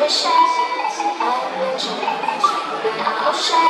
wish I, I wish I, could.